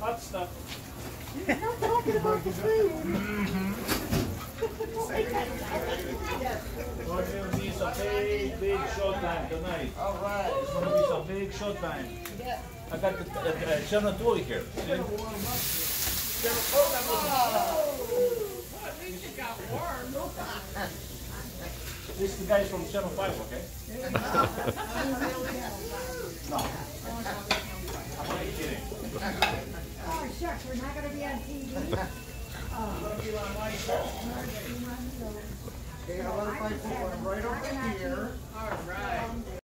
Hot stuff. You're not talking about the food. It's gonna be some big, big showtime tonight. All right. It's gonna be some big showtime. I got the uh, uh, Channel 2 here. See? This is the guy from Channel 5, okay? Oh, we're not gonna be on TV. I'm oh. gonna be my show. Okay, I want to find one right over here.